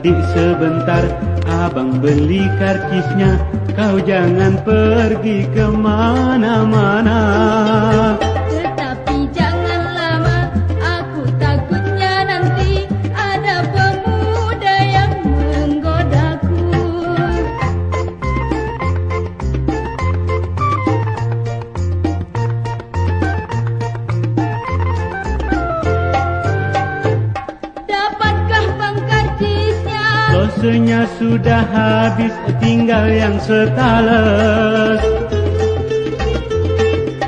Adik sebentar abang beli karcisnya Kau jangan pergi kemana-mana Dosanya sudah habis tinggal yang setales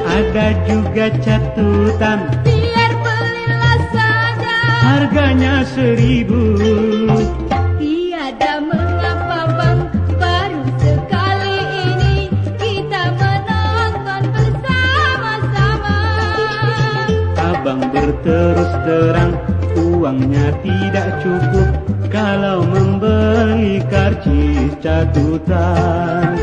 Ada juga catutan. Biar belilah saja. Harganya seribu. Tiada mengapa bang. Baru sekali ini Kita menonton bersama-sama. Abang berterus terang Uangnya tidak cukup Kalau membeli karcis catutan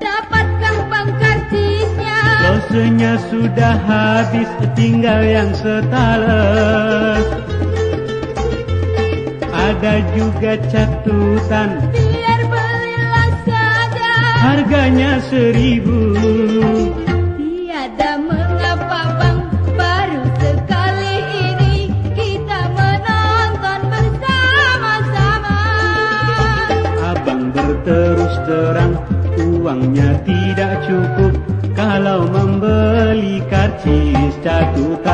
Dapatkah bang karcisnya Dosanya sudah habis tinggal yang setales Ada juga catutan Harganya seribu. Tiada mengapa bang Baru sekali ini Kita menonton bersama-sama. Abang berterus terang Uangnya tidak cukup. Kalau membeli karcis catutan